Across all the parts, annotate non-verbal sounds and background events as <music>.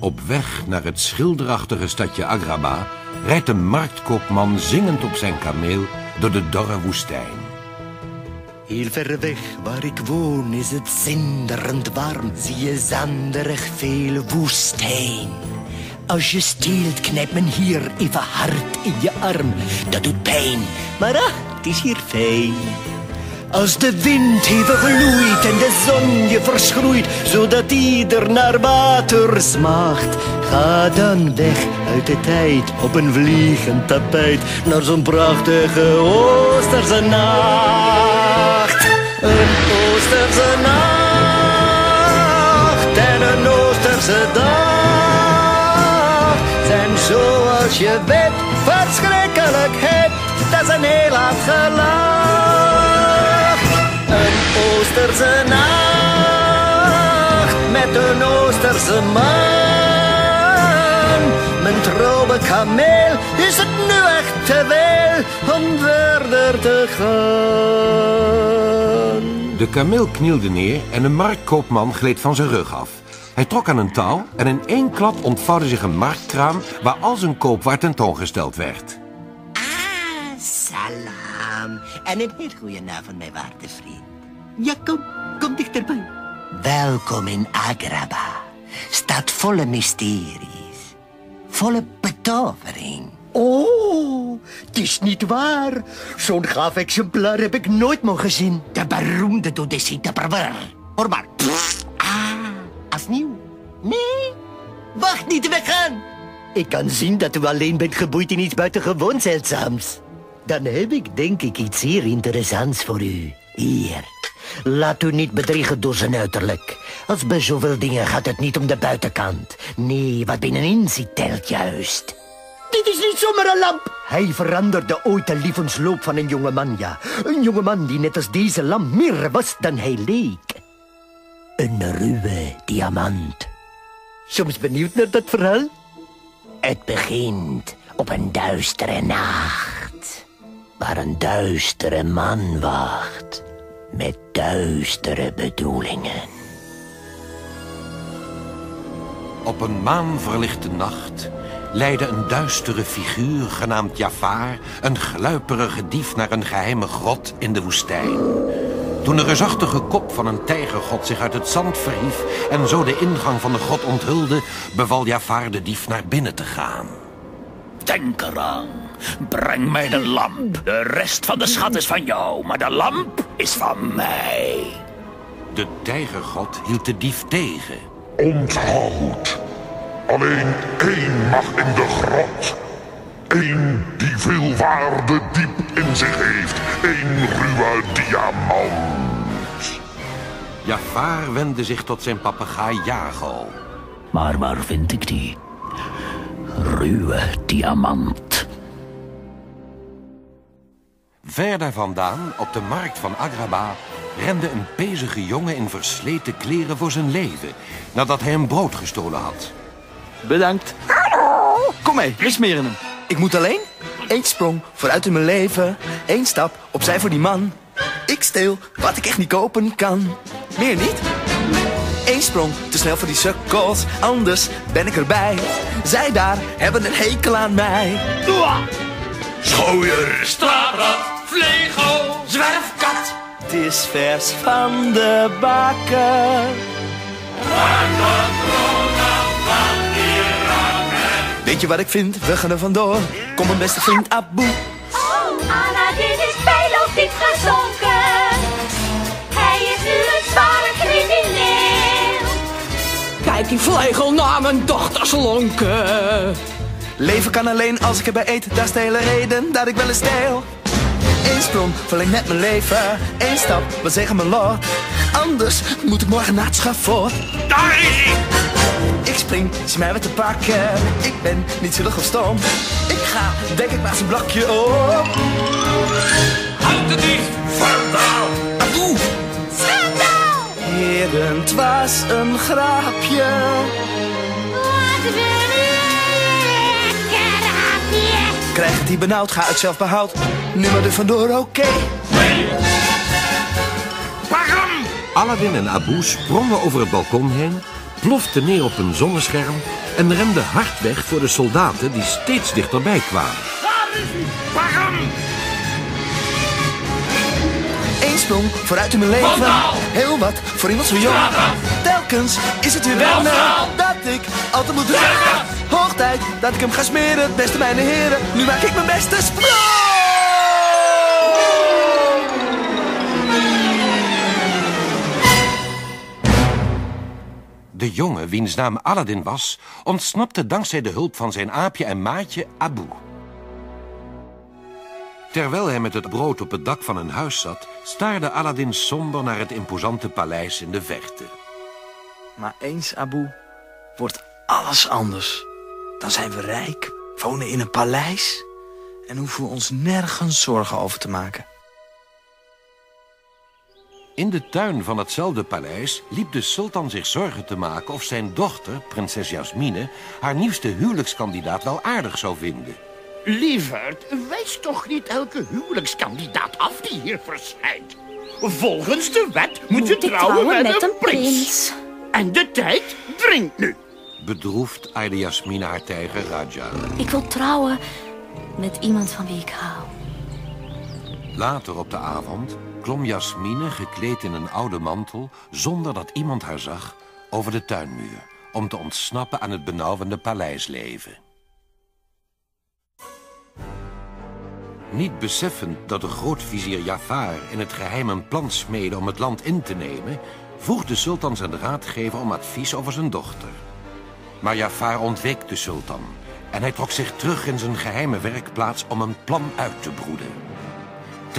Op weg naar het schilderachtige stadje Agraba rijdt een marktkoopman zingend op zijn kameel door de dorre woestijn. Heel ver weg waar ik woon is het zinderend warm. Zie je zanderig veel woestijn. Als je steelt knijpt men hier even hard in je arm. Dat doet pijn, maar ah, het is hier fijn. Als de wind hevig gloeit en de zon je verschroeit, zodat ieder naar water smacht. Ga dan weg uit de tijd op een vliegend tapijt naar zo'n prachtige Oosterse nacht. Een Oosterse nacht en een Oosterse dag zijn zoals je weet verschrikkelijkheid. Dat is een heel gelach. Een Oosterse nacht met een Oosterse man. Mijn trouwe kameel is het nu echt te veel om verder te gaan. De kameel knielde neer en een marktkoopman gleed van zijn rug af. Hij trok aan een touw en in één klap ontvouwde zich een marktkraam waar al zijn koopwaar tentoongesteld werd. Ah, salam. En een heel goede avond, mijn waarde vriend. Ja, kom, kom dichterbij. Welkom in Agraba. Staat volle mysteries. Volle betovering. Oh, het is niet waar. Zo'n gaaf exemplaar heb ik nooit mogen zien. De beroemde Dodessie de. Hoor maar. Ah, als nieuw. Nee, wacht niet weggaan. Ik kan zien dat u alleen bent geboeid in iets buitengewoon zeldzaams. Dan heb ik denk ik iets zeer interessants voor u. Hier. Laat u niet bedriegen door zijn uiterlijk. Als bij zoveel dingen gaat het niet om de buitenkant. Nee, wat binnenin zit telt juist. Dit is niet zomaar een lamp. Hij veranderde ooit de levensloop van een jonge man, ja. Een jonge man die net als deze lamp meer was dan hij leek. Een ruwe diamant. Soms benieuwd naar dat verhaal? Het begint op een duistere nacht. Waar een duistere man wacht. Met duistere bedoelingen. Op een maanverlichte nacht leidde een duistere figuur genaamd Jafar... een gluiperige dief naar een geheime grot in de woestijn. Toen de reusachtige kop van een tijgergod zich uit het zand verhief... en zo de ingang van de grot onthulde... beval Jafar de dief naar binnen te gaan. Denk eraan. Breng mij de lamp. De rest van de schat is van jou, maar de lamp is van mij. De tijgergod hield de dief tegen. Onthoud. Alleen één mag in de grot. Eén die veel waarde diep in zich heeft. Eén ruwe diamant. Jafar wendde zich tot zijn papegaai Jago. Maar waar vind ik die? Ruwe diamant. Verder vandaan, op de markt van Agraba, rende een pezige jongen in versleten kleren voor zijn leven, nadat hij een brood gestolen had. Bedankt. Kom mee, we smeren hem. Ik moet alleen. Eén sprong vooruit in mijn leven. Eén stap opzij voor die man. Ik steel wat ik echt niet kopen kan. Meer niet? Eén sprong te snel voor die sukkels. Anders ben ik erbij. Zij daar hebben een hekel aan mij. Schooier, straatrat, vlegel, zwerfkat. Het is vers van de bakken. Weet je wat ik vind? We gaan er vandoor. Kom mijn beste vriend Abu. Aladdin is bijloop diep gezonken. Hij is nu een zware crimineel. Kijk die vlegel naar mijn dochter slonken. Leven kan alleen als ik erbij eet. Dat is de hele reden dat ik wel eens steel. Eén sprong verlengt net mijn leven. Eén stap, wat zeggen mijn lord. Anders moet ik morgen naar het schafot. Daar is hij. Ik spring, zie mij wat te pakken. Ik ben niet zielig of stom. Ik ga, denk ik, maar zijn blokje op. Houd de dief, verdaal. Adoe! Schandaal! Heren, het was een grapje. Wat een lekker hapje. Krijg het hier benauwd, ga uit zelfbehoud. Nu maar er vandoor, oké. Pak hem. Aladdin en Abu sprongen over het balkon heen, plofte neer op een zonnescherm en rende hard weg voor de soldaten die steeds dichterbij kwamen. Pak hem! Eén sprong vooruit in mijn leven. Heel wat voor iemand zo jong. Telkens is het weer wennen dat ik altijd moet rennen. Hoog tijd dat ik hem ga smeren, beste mijn heren. Nu maak ik mijn beste sprong. De jongen, wiens naam Aladdin was, ontsnapte dankzij de hulp van zijn aapje en maatje Abu. Terwijl hij met het brood op het dak van een huis zat, staarde Aladdin somber naar het imposante paleis in de verte. Maar eens, Abu, wordt alles anders. Dan zijn we rijk, wonen in een paleis... en hoeven we ons nergens zorgen over te maken. In de tuin van hetzelfde paleis liep de sultan zich zorgen te maken of zijn dochter, prinses Jasmine, haar nieuwste huwelijkskandidaat wel aardig zou vinden. Lieverd, wijs toch niet elke huwelijkskandidaat af die hier verschijnt. Volgens de wet moet, je Moet trouwen, trouwen met, met een een prins. prins. En de tijd dringt nu. Bedroefd aaide Jasmine haar tijger Raja. Ik wil trouwen met iemand van wie ik hou. Later op de avond klom Jasmine, gekleed in een oude mantel, zonder dat iemand haar zag, over de tuinmuur, om te ontsnappen aan het benauwende paleisleven. Niet beseffend dat de grootvizier Jafar in het geheim een plan smeedde om het land in te nemen, vroeg de sultan zijn raadgever om advies over zijn dochter. Maar Jafar ontweek de sultan en hij trok zich terug in zijn geheime werkplaats om een plan uit te broeden.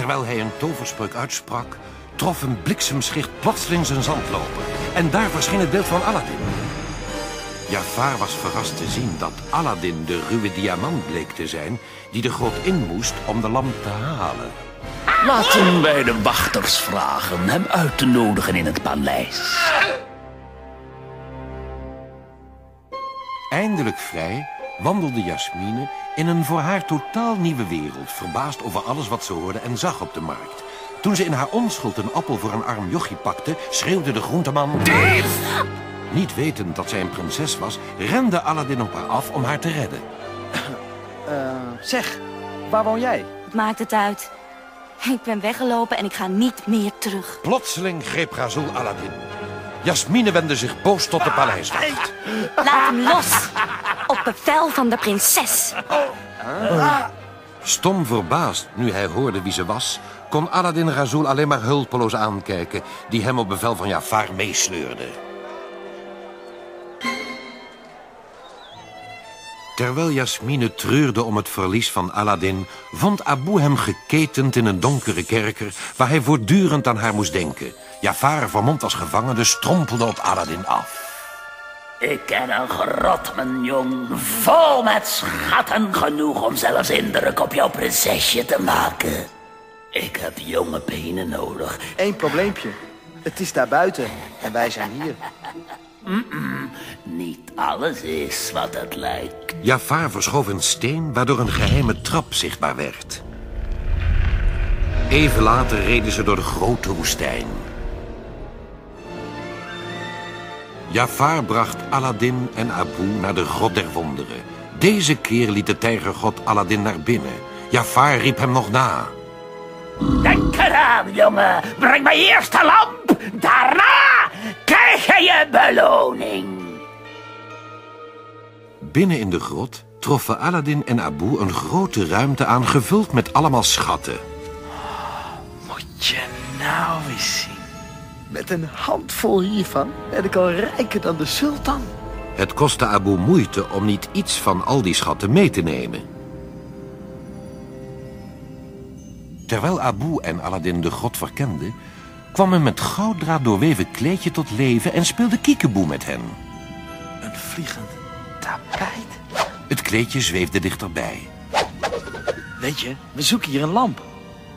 Terwijl hij een toverspreuk uitsprak, trof een bliksemschicht plotseling zijn zandloper. En daar verscheen het beeld van Aladdin. Jafar was verrast te zien dat Aladdin de ruwe diamant bleek te zijn... die de grot in moest om de lamp te halen. Laten wij de wachters vragen hem uit te nodigen in het paleis. Eindelijk vrij wandelde Jasmine in een voor haar totaal nieuwe wereld... verbaasd over alles wat ze hoorde en zag op de markt. Toen ze in haar onschuld een appel voor een arm jochie pakte... schreeuwde de groenteman... Dief! Niet wetend dat zij een prinses was... rende Aladdin op haar af om haar te redden. zeg, waar woon jij? Wat maakt het uit? Ik ben weggelopen en ik ga niet meer terug. Plotseling greep Razul Aladdin. Jasmine wendde zich boos tot de paleiswacht. Laat hem los! Op bevel van de prinses. Stom verbaasd nu hij hoorde wie ze was... kon Aladdin Razul alleen maar hulpeloos aankijken... die hem op bevel van Jafar meesleurde. Terwijl Jasmine treurde om het verlies van Aladdin... vond Abu hem geketend in een donkere kerker... waar hij voortdurend aan haar moest denken. Jafar, vermomd als gevangene, strompelde op Aladdin af. Ik ken een grot, mijn jong, vol met schatten genoeg om zelfs indruk op jouw prinsesje te maken. Ik heb jonge benen nodig. Eén probleempje. Het is daar buiten en wij zijn hier. Niet alles is wat het lijkt. Jafar verschoof een steen waardoor een geheime trap zichtbaar werd. Even later reden ze door de grote woestijn. Jafar bracht Aladdin en Abu naar de grot der wonderen. Deze keer liet de tijgergod Aladdin naar binnen. Jafar riep hem nog na. Denk eraan, jongen. Breng mij eerst de lamp. Daarna krijg je je beloning. Binnen in de grot troffen Aladdin en Abu een grote ruimte aan... gevuld met allemaal schatten. Moet je nou eens zien. Met een handvol hiervan ben ik al rijker dan de sultan. Het kostte Abu moeite om niet iets van al die schatten mee te nemen. Terwijl Abu en Aladdin de grot verkenden... kwam een met gouddraad doorweven kleedje tot leven... en speelde kiekeboe met hen. Een vliegend tapijt. Het kleedje zweefde dichterbij. Weet je, we zoeken hier een lamp.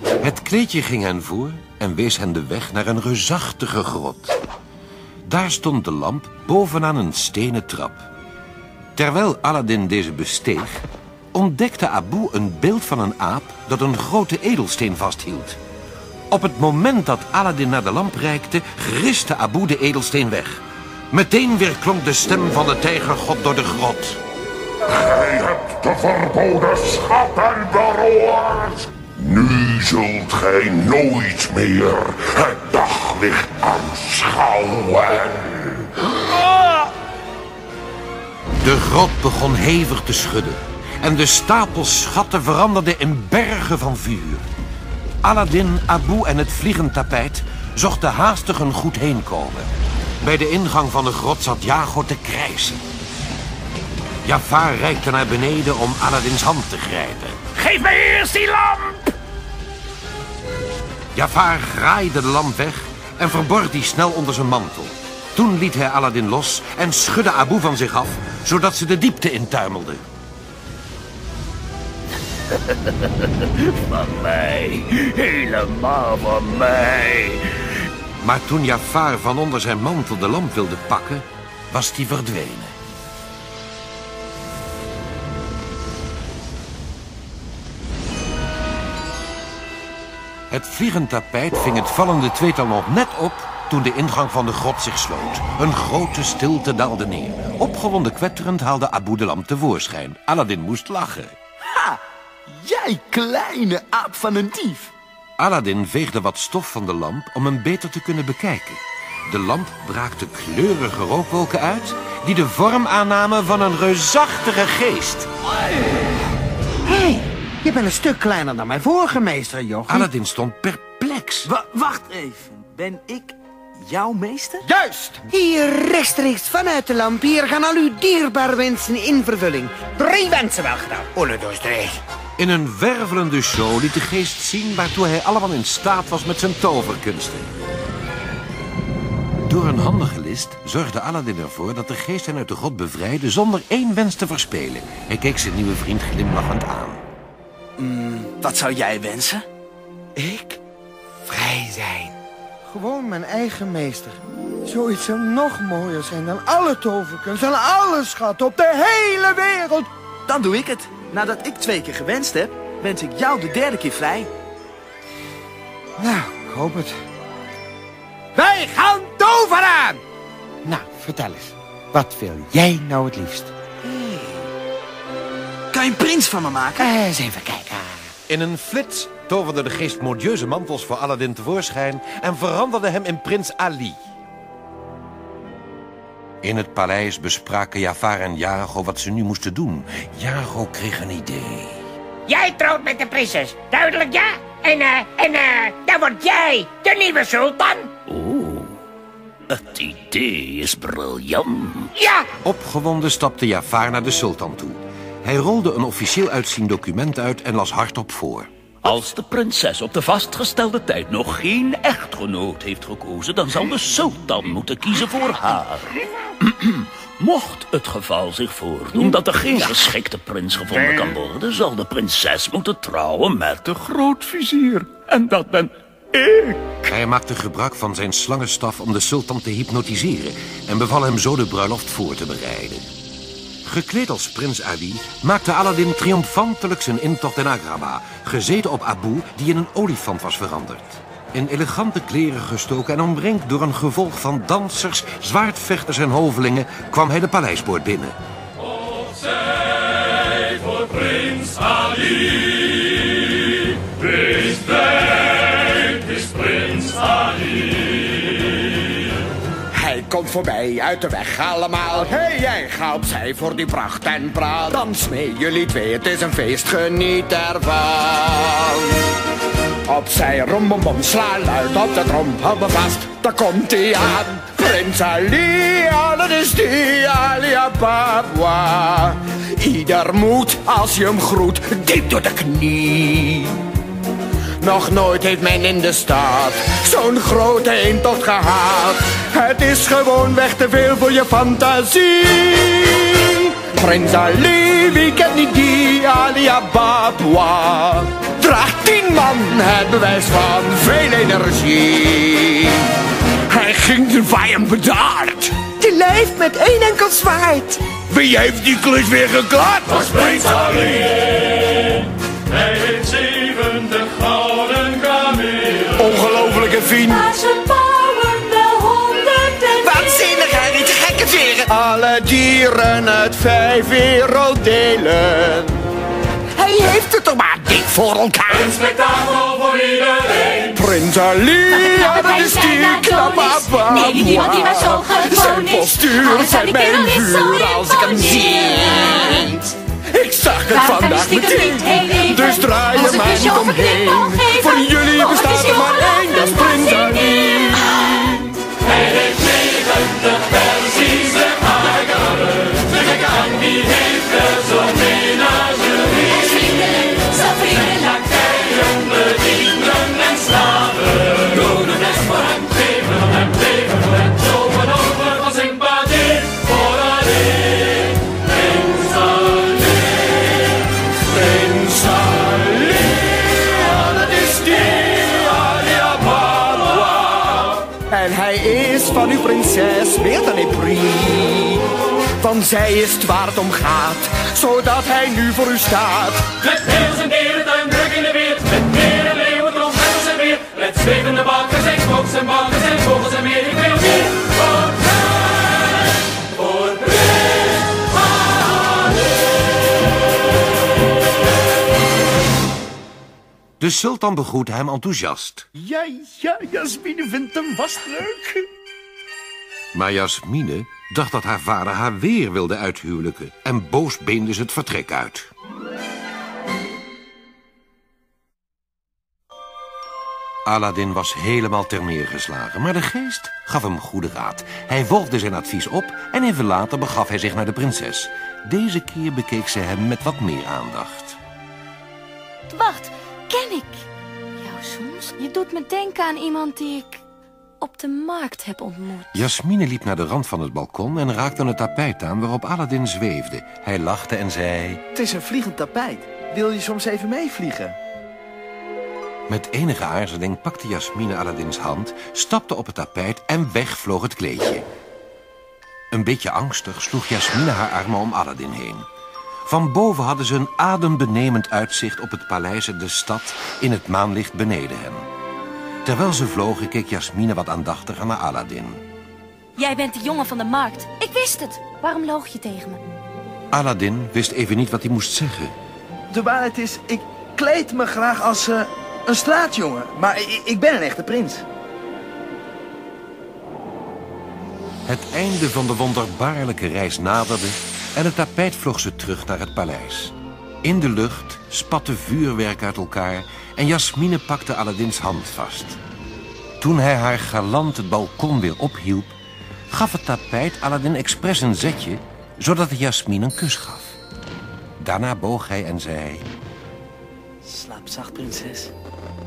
Het kleedje ging hen voor en wees hen de weg naar een reusachtige grot. Daar stond de lamp bovenaan een stenen trap. Terwijl Aladdin deze besteeg, ontdekte Abu een beeld van een aap dat een grote edelsteen vasthield. Op het moment dat Aladdin naar de lamp reikte, griste Abu de edelsteen weg. Meteen weer klonk de stem van de tijgergod door de grot. Gij hebt de verboden schatten beroerd. Nu zult gij nooit meer het daglicht aanschouwen. De grot begon hevig te schudden. En de stapels schatten veranderden in bergen van vuur. Aladdin, Abu en het vliegend tapijt zochten haastig een goed heenkomen. Bij de ingang van de grot zat Jago te krijsen. Jafar reikte naar beneden om Aladdins hand te grijpen. Geef mij eerst die lamp! Jafar graaide de lamp weg en verborg die snel onder zijn mantel. Toen liet hij Aladdin los en schudde Abu van zich af, zodat ze de diepte intuimelden. <laughs> Van mij. Helemaal van mij. Maar toen Jafar van onder zijn mantel de lamp wilde pakken, was die verdwenen. Het vliegend tapijt ving het vallende tweetal nog net op toen de ingang van de grot zich sloot. Een grote stilte daalde neer. Opgewonden kwetterend haalde Abu de lamp tevoorschijn. Aladdin moest lachen. Ha! Jij kleine aap van een dief. Aladdin veegde wat stof van de lamp om hem beter te kunnen bekijken. De lamp braakte kleurige rookwolken uit... die de vorm aannamen van een reusachtige geest. Hé, hey, je bent een stuk kleiner dan mijn vorige meester, Jochie. Aladdin stond perplex. Wa- wacht even. Ben ik jouw meester? Juist! Hier rechtstreeks vanuit de lamp. Hier gaan al uw dierbare wensen in vervulling. Drie wensen wel gedaan. Olle dos drie. In een wervelende show liet de geest zien waartoe hij allemaal in staat was met zijn toverkunsten. Door een handige list zorgde Aladdin ervoor dat de geest hen uit de grot bevrijdde zonder één wens te verspelen. Hij keek zijn nieuwe vriend glimlachend aan. Wat zou jij wensen? Ik? Vrij zijn. Gewoon mijn eigen meester. Zoiets zou nog mooier zijn dan alle toverkunst en alle schatten op de hele wereld. Dan doe ik het. Nadat ik twee keer gewenst heb, wens ik jou de derde keer vrij. Nou, ik hoop het. Wij gaan toveren! Nou, vertel eens. Wat wil jij nou het liefst? Kan je een prins van me maken? Eh, eens even kijken. In een flits toverde de geest modieuze mantels voor Aladdin tevoorschijn en veranderde hem in prins Ali. In het paleis bespraken Jafar en Jago wat ze nu moesten doen. Jago kreeg een idee. Jij trouwt met de prinses, duidelijk ja? En eh, en eh, dan word jij de nieuwe sultan. Oeh, het idee is briljant. Ja, Opgewonden stapte Jafar naar de sultan toe. Hij rolde een officieel uitziend document uit en las hardop voor. Als de prinses op de vastgestelde tijd nog geen echtgenoot heeft gekozen... dan zal de sultan moeten kiezen voor haar. <clears throat> Mocht het geval zich voordoen dat er geen geschikte prins gevonden kan worden... zal de prinses moeten trouwen met de grootvizier. En dat ben ik. Hij maakte gebruik van zijn slangenstaf om de sultan te hypnotiseren... en beval hem zo de bruiloft voor te bereiden. Gekleed als prins Ali maakte Aladdin triomfantelijk zijn intocht in Agrabah... gezeten op Abu, die in een olifant was veranderd. In elegante kleren gestoken en omringd door een gevolg van dansers, zwaardvechters en hovelingen... kwam hij de paleispoort binnen. Voorbij uit de weg allemaal. Hey, jij ga opzij voor die pracht en praat. Dans mee, jullie twee, het is een feest, geniet ervan. Opzij, rombom, sla luid op de trom, hou me vast, daar komt hij aan. Prins Ali, dat is die Ali Ababa. Ieder moet, als je hem groet, diep door de knie. Nog nooit heeft men in de stad zo'n grote intocht gehad. Het is gewoon weg te veel voor je fantasie. Prins Ali, wie kent niet die Ali Ababa? Draagt tien man het bewijs van veel energie. Hij ging de vijand bedaard. Die leeft met één enkel zwaard. Wie heeft die klus weer geklaard? Was Prins Ali. Ongelofelijke vriend. Maar ze bouwen niet gek alle dieren uit vijf werelddelen. Hij heeft het toch maar dik voor elkaar. Een spektakel voor iedereen. Prins Ali, dat is die knappe Nee, die iemand die maar zo gewoon Zijn postuur zijn mijn vuur als ik hem zie. Ik zag het vandaag meteen, dus draai je kusje niet omheen. Want zij is het waar het om gaat, zodat hij nu voor u staat. Met heel zijn dierentuin druk in de weer. Met meer en leeuwen, trompetters en weer. Met zwevende bakkers en koks en bakkers en vogels en meer. Ik wil meer voor Prins. Voor Prins De sultan begroette hem enthousiast. Ja, ja, Jasmine vindt hem vast leuk. Maar Jasmine dacht dat haar vader haar weer wilde uithuwelijken... en boos beende ze het vertrek uit. Aladdin was helemaal ter neergeslagen, maar de geest gaf hem goede raad. Hij volgde zijn advies op en even later begaf hij zich naar de prinses. Deze keer bekeek ze hem met wat meer aandacht. Wacht, ken ik jou soms? Je doet me denken aan iemand die ik op de markt heb ontmoet. Jasmine liep naar de rand van het balkon en raakte het tapijt aan waarop Aladdin zweefde. Hij lachte en zei... Het is een vliegend tapijt. Wil je soms even meevliegen? Met enige aarzeling pakte Jasmine Aladdins hand, stapte op het tapijt en weg vloog het kleedje. Een beetje angstig sloeg Jasmine haar armen om Aladdin heen. Van boven hadden ze een adembenemend uitzicht op het paleis en de stad in het maanlicht beneden hen. Terwijl ze vlogen keek Jasmine wat aandachtiger naar Aladdin. Jij bent de jongen van de markt. Ik wist het. Waarom loog je tegen me? Aladdin wist even niet wat hij moest zeggen. De waarheid is, ik kleed me graag als eh, een straatjongen. Maar ik, ik ben een echte prins. Het einde van de wonderbaarlijke reis naderde en het tapijt vloog ze terug naar het paleis. In de lucht spatte vuurwerk uit elkaar en Jasmine pakte Aladdins hand vast. Toen hij haar galant het balkon weer ophielp, gaf het tapijt Aladdin expres een zetje, zodat hij Jasmine een kus gaf. Daarna boog hij en zei... Slaap zacht, prinses.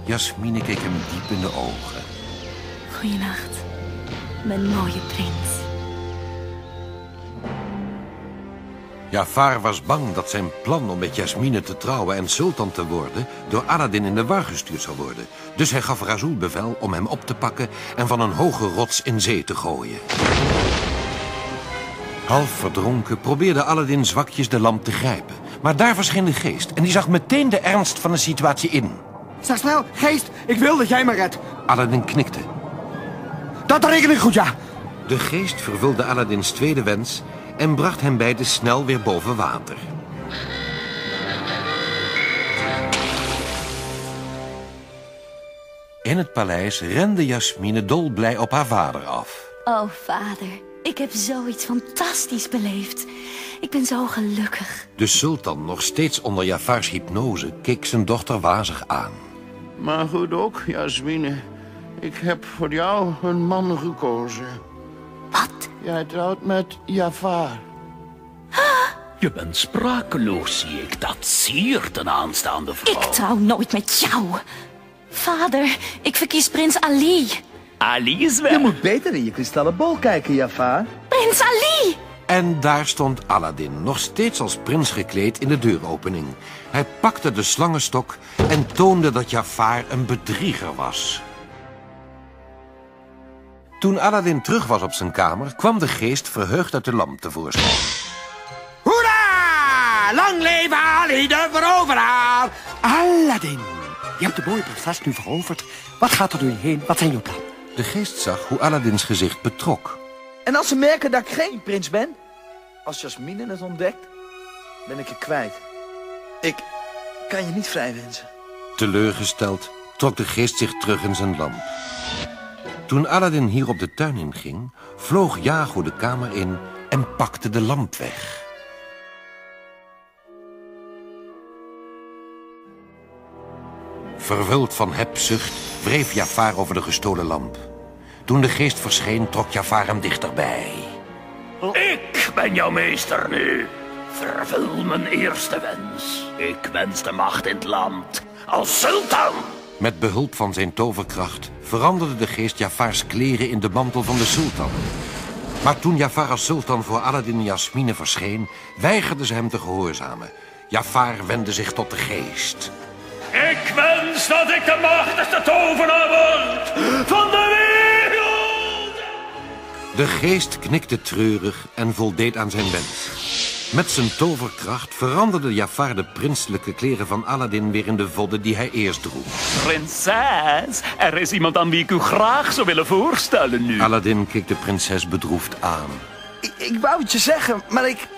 Jasmine keek hem diep in de ogen. Goeienacht, mijn mooie prins. Jafar was bang dat zijn plan om met Jasmine te trouwen en sultan te worden... door Aladdin in de war gestuurd zou worden. Dus hij gaf Razul bevel om hem op te pakken... en van een hoge rots in zee te gooien. Half verdronken probeerde Aladdin zwakjes de lamp te grijpen. Maar daar verscheen de geest en die zag meteen de ernst van de situatie in. Sta snel, geest, ik wil dat jij me redt. Aladdin knikte. Dat reken ik goed, ja. De geest vervulde Aladdins tweede wens... en bracht hem beiden snel weer boven water. In het paleis rende Jasmine dolblij op haar vader af. Oh, vader, ik heb zoiets fantastisch beleefd. Ik ben zo gelukkig. De sultan, nog steeds onder Jafars hypnose, keek zijn dochter wazig aan. Maar goed ook, Jasmine. Ik heb voor jou een man gekozen. Wat? Jij trouwt met Jafar. Je bent sprakeloos, zie ik. Dat siert een aanstaande vrouw. Ik trouw nooit met jou. Vader, ik verkies prins Ali. Ali is weg. Je moet beter in je kristallen bol kijken, Jafar. Prins Ali! En daar stond Aladdin, nog steeds als prins gekleed in de deuropening. Hij pakte de slangenstok en toonde dat Jafar een bedrieger was. Toen Aladdin terug was op zijn kamer, kwam de geest verheugd uit de lamp tevoorschijn. Hoera! Lang leven Ali de veroveraar! Aladdin, je hebt de mooie prinses nu veroverd. Wat gaat er door je heen? Wat zijn jouw plannen? De geest zag hoe Aladdins gezicht betrok. En als ze merken dat ik geen prins ben? Als Jasmine het ontdekt, ben ik je kwijt. Ik kan je niet vrij wensen. Teleurgesteld trok de geest zich terug in zijn lamp. Toen Aladdin hier op de tuin inging, vloog Jago de kamer in en pakte de lamp weg. Vervuld van hebzucht wreef Jafar over de gestolen lamp. Toen de geest verscheen, trok Jafar hem dichterbij. Ik ben jouw meester nu. Vervul mijn eerste wens. Ik wens de macht in het land. Als sultan. Met behulp van zijn toverkracht veranderde de geest Jafars kleren in de mantel van de sultan. Maar toen Jafar als sultan voor Aladdin en Jasmine verscheen, weigerden ze hem te gehoorzamen. Jafar wendde zich tot de geest. Ik wens dat ik de machtigste tovenaar word van de wereld. De geest knikte treurig en voldeed aan zijn wens. Met zijn toverkracht veranderde Jafar de prinselijke kleren van Aladdin weer in de vodden die hij eerst droeg. Prinses, er is iemand aan wie ik u graag zou willen voorstellen nu. Aladdin keek de prinses bedroefd aan. Ik, ik wou het je zeggen, maar ik...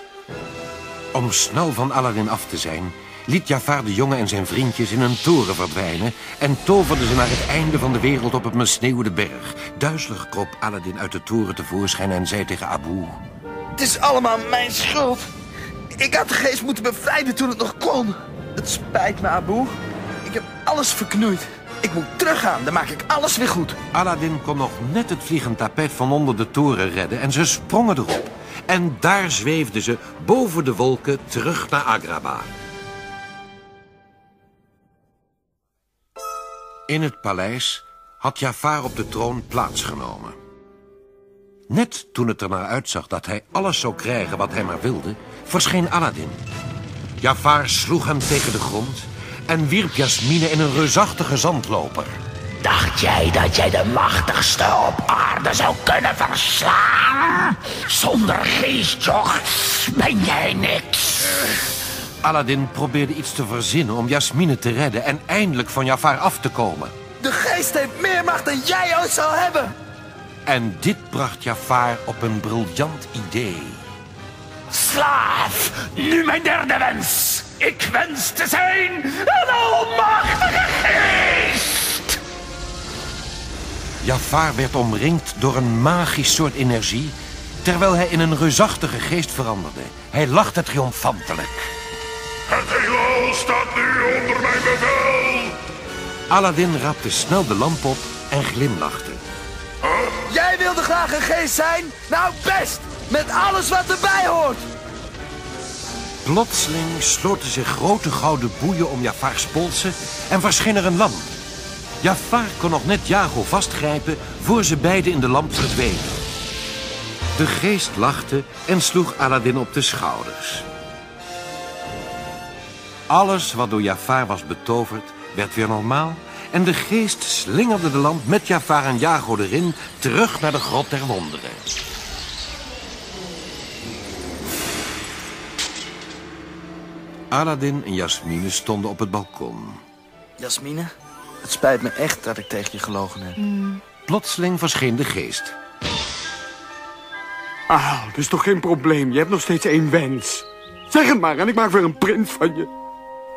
Om snel van Aladdin af te zijn, liet Jafar de jongen en zijn vriendjes in een toren verdwijnen... en toverde ze naar het einde van de wereld op het besneeuwde berg. Duizelig kroop Aladdin uit de toren tevoorschijn en zei tegen Abu... Het is allemaal mijn schuld. Ik had de geest moeten bevrijden toen het nog kon. Het spijt me, Abu. Ik heb alles verknoeid. Ik moet teruggaan, dan maak ik alles weer goed. Aladdin kon nog net het vliegend tapijt van onder de toren redden en ze sprongen erop. En daar zweefden ze boven de wolken terug naar Agrabah. In het paleis had Jafar op de troon plaatsgenomen. Net toen het er naar uitzag dat hij alles zou krijgen wat hij maar wilde, verscheen Aladdin. Jafar sloeg hem tegen de grond en wierp Jasmine in een reusachtige zandloper. Dacht jij dat jij de machtigste op aarde zou kunnen verslaan? Zonder geestjoch ben jij niks. Aladdin probeerde iets te verzinnen om Jasmine te redden en eindelijk van Jafar af te komen. De geest heeft meer macht dan jij ooit zal hebben. En dit bracht Jafar op een briljant idee. Slaaf, nu mijn derde wens. Ik wens te zijn een almachtige geest. Jafar werd omringd door een magisch soort energie... terwijl hij in een reusachtige geest veranderde. Hij lachte triomfantelijk. Het heelal staat nu onder mijn bevel. Aladdin rapte snel de lamp op en glimlachte. Jij wilde graag een geest zijn? Nou, best! Met alles wat erbij hoort! Plotseling sloten zich grote gouden boeien om Jafars polsen en verscheen er een lamp. Jafar kon nog net Jago vastgrijpen voor ze beiden in de lamp verdwenen. De geest lachte en sloeg Aladdin op de schouders. Alles wat door Jafar was betoverd, werd weer normaal... en de geest slingerde de lamp met Jafar en Jago erin... terug naar de grot der wonderen. Aladdin en Jasmine stonden op het balkon. Jasmine, het spijt me echt dat ik tegen je gelogen heb. Plotseling verscheen de geest. Ah, dat is toch geen probleem. Je hebt nog steeds één wens. Zeg het maar en ik maak weer een prins van je.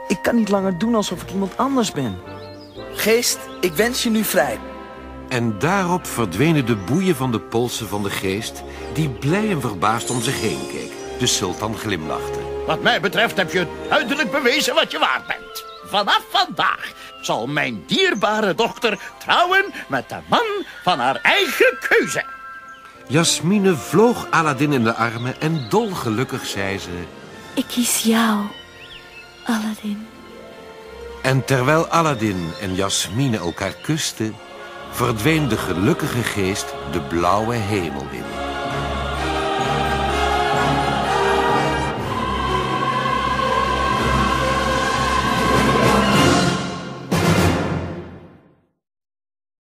Ik kan niet langer doen alsof ik iemand anders ben. Geest, ik wens je nu vrij. En daarop verdwenen de boeien van de polsen van de geest... die blij en verbaasd om zich heen keek. De sultan glimlachte. Wat mij betreft heb je duidelijk bewezen wat je waard bent. Vanaf vandaag zal mijn dierbare dochter trouwen met de man van haar eigen keuze. Jasmine vloog Aladdin in de armen en dolgelukkig zei ze... Ik kies jou, Aladdin. En terwijl Aladdin en Jasmine elkaar kusten... verdween de gelukkige geest de blauwe hemel in.